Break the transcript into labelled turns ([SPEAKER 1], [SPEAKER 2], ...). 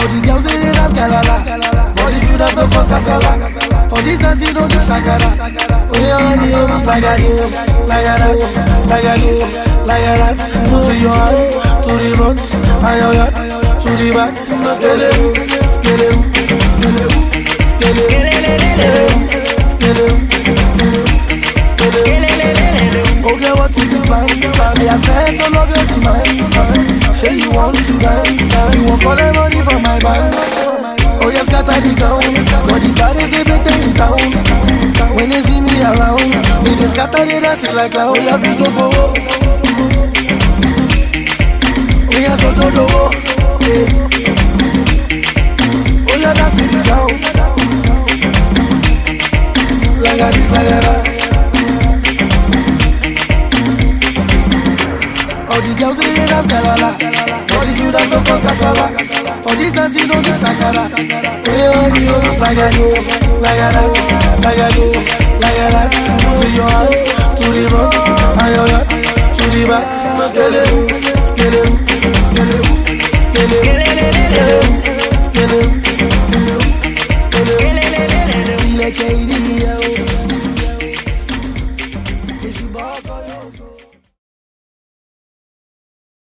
[SPEAKER 1] All the girls they dey dance galala, but the students no cause kasala. For this dance you no do shakara. Oh yeah, honey, oh, like a this, like a that, like a this, like a that. To your hand, to the front, and your yard, to the back. Skele, skele, skele, skele, skele, skele, skele, skele. Okay, what is the plan? I have met all of your demands. Say you want to dance, you want for my band. Oh yes, scatter the ground. Got the baddest they better in town. When they see me around, they just scatter the dance like clown. Oh yeah, video go. Do do. Oh the ground. Like a this, like a. All the girls they dance galala All the students cause kasala For this dance don't do sagara Hey oh you Lagado, lagada, lagado, lagada Put your hand to the front And your hand to the back Skele, skele, skele, skele, skele, skele, skele, skele, skele,